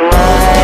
Why?